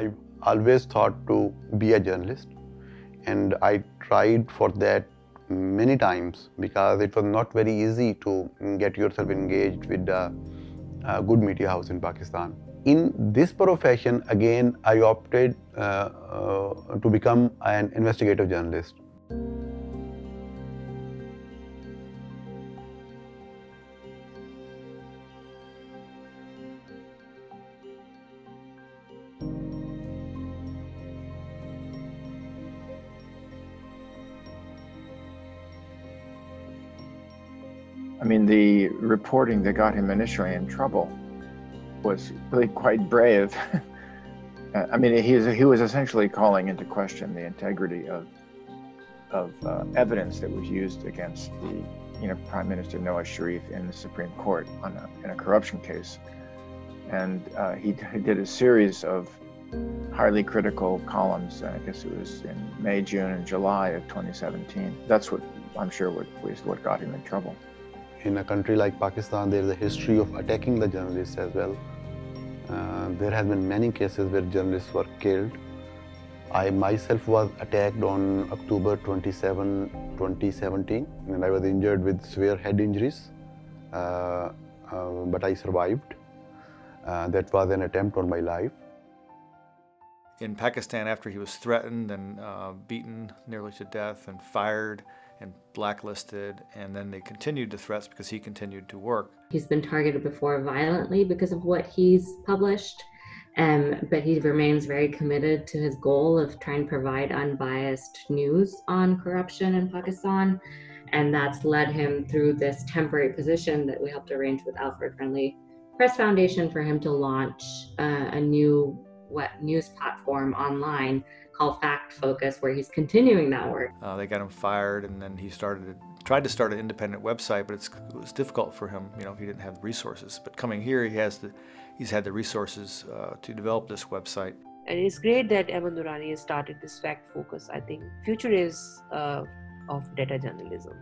I always thought to be a journalist and I tried for that many times because it was not very easy to get yourself engaged with a, a good media house in Pakistan. In this profession, again, I opted uh, uh, to become an investigative journalist. I mean, the reporting that got him initially in trouble was really quite brave. I mean, he was, he was essentially calling into question the integrity of of uh, evidence that was used against the you know Prime Minister Nawaz Sharif in the Supreme Court on a, in a corruption case, and uh, he, he did a series of highly critical columns. I guess it was in May, June, and July of 2017. That's what I'm sure what what got him in trouble in a country like Pakistan, there is a history of attacking the journalists as well. Uh, there has been many cases where journalists were killed. I myself was attacked on October 27, 2017, and I was injured with severe head injuries, uh, uh, but I survived. Uh, that was an attempt on my life. In Pakistan, after he was threatened and uh, beaten nearly to death and fired, and blacklisted, and then they continued the threats because he continued to work. He's been targeted before violently because of what he's published, um, but he remains very committed to his goal of trying to provide unbiased news on corruption in Pakistan. And that's led him through this temporary position that we helped arrange with Alfred Friendly Press Foundation for him to launch uh, a new web news platform online called Fact Focus, where he's continuing that work. Uh, they got him fired, and then he started tried to start an independent website, but it was difficult for him. You know, he didn't have the resources. But coming here, he has the he's had the resources uh, to develop this website. And it's great that Ahmad Noorani has started this Fact Focus. I think future is uh, of data journalism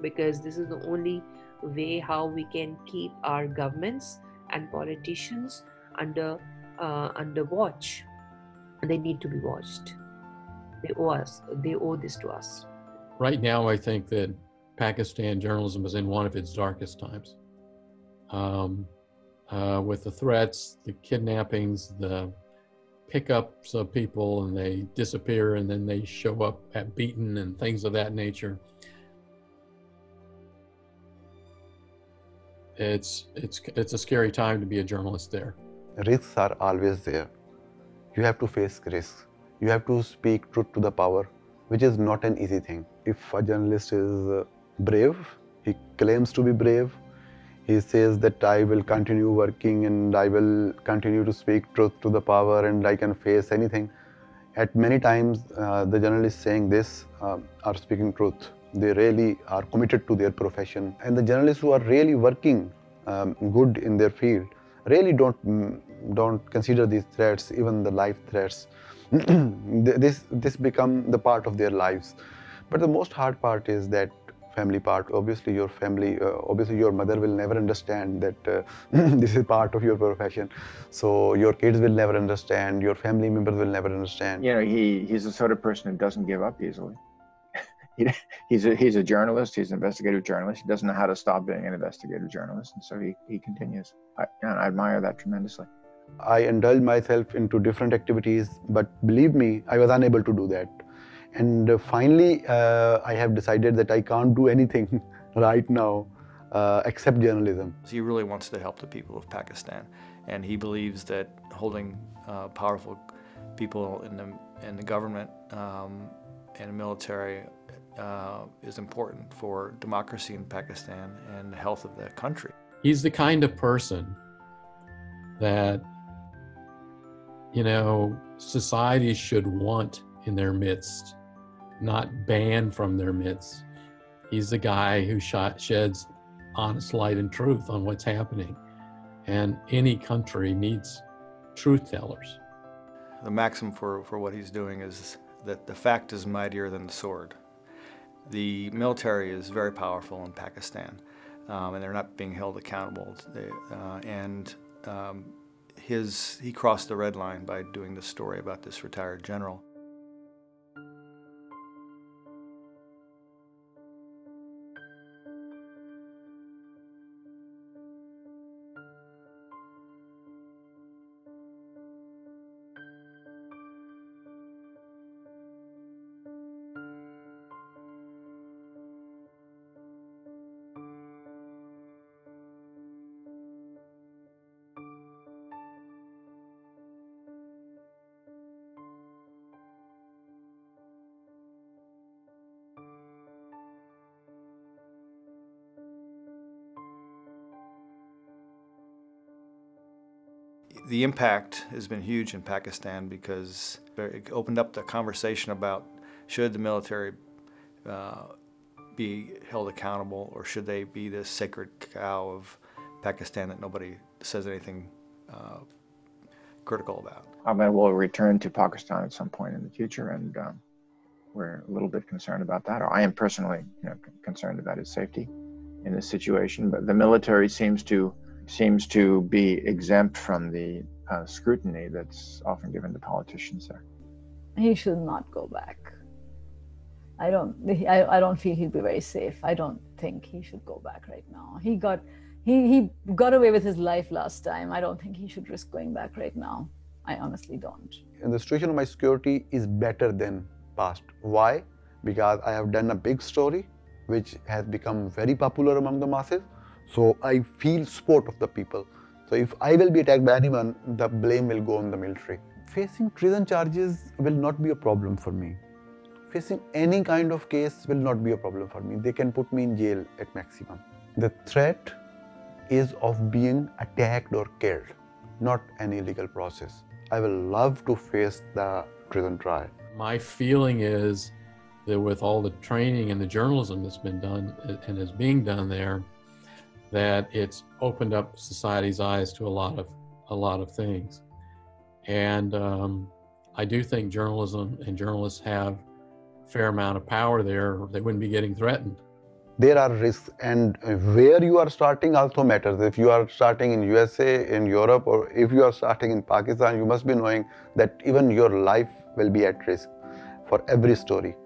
because this is the only way how we can keep our governments and politicians under uh, under watch they need to be watched. They owe us. They owe this to us. Right now, I think that Pakistan journalism is in one of its darkest times. Um, uh, with the threats, the kidnappings, the pickups of people, and they disappear, and then they show up at beaten and things of that nature. It's it's it's a scary time to be a journalist there. Risks are always there you have to face risks. You have to speak truth to the power, which is not an easy thing. If a journalist is uh, brave, he claims to be brave, he says that I will continue working and I will continue to speak truth to the power and I can face anything. At many times, uh, the journalists saying this uh, are speaking truth. They really are committed to their profession. And the journalists who are really working um, good in their field really don't mm, don't consider these threats, even the life threats. this this become the part of their lives. But the most hard part is that family part. Obviously, your family, uh, obviously your mother will never understand that uh, this is part of your profession. So your kids will never understand. Your family members will never understand. You know, he he's the sort of person who doesn't give up easily he, he's a he's a journalist. He's an investigative journalist. He doesn't know how to stop being an investigative journalist, and so he he continues. I, and I admire that tremendously. I indulged myself into different activities, but believe me, I was unable to do that. And uh, finally, uh, I have decided that I can't do anything right now uh, except journalism. So he really wants to help the people of Pakistan, and he believes that holding uh, powerful people in the in the government um, and the military uh, is important for democracy in Pakistan and the health of the country. He's the kind of person that, you know, society should want in their midst, not ban from their midst. He's the guy who shot, sheds honest light and truth on what's happening. And any country needs truth tellers. The maxim for, for what he's doing is that the fact is mightier than the sword. The military is very powerful in Pakistan, um, and they're not being held accountable. They, uh, and um, his he crossed the red line by doing this story about this retired general. The impact has been huge in Pakistan because it opened up the conversation about should the military uh, be held accountable or should they be this sacred cow of Pakistan that nobody says anything uh, critical about. I mean, we'll return to Pakistan at some point in the future, and um, we're a little bit concerned about that. Or I am personally, you know, concerned about his safety in this situation. But the military seems to seems to be exempt from the uh, scrutiny that's often given to politicians there. He should not go back. I don't. I, I don't feel he'll be very safe. I don't think he should go back right now. He got he he got away with his life last time. I don't think he should risk going back right now. I honestly don't. And the situation of my security is better than past. Why? Because I have done a big story which has become very popular among the masses so I feel support of the people. So if I will be attacked by anyone, the blame will go on the military. Facing treason charges will not be a problem for me. Facing any kind of case will not be a problem for me. They can put me in jail at maximum. The threat is of being attacked or killed, not any legal process. I will love to face the treason trial. My feeling is that with all the training and the journalism that's been done uh, and is being done there, that it's opened up society's eyes to a lot of a lot of things, and um, I do think journalism and journalists have a fair amount of power there. They wouldn't be getting threatened. There are risks, and where you are starting also matters. If you are starting in USA, in Europe, or if you are starting in Pakistan, you must be knowing that even your life will be at risk for every story.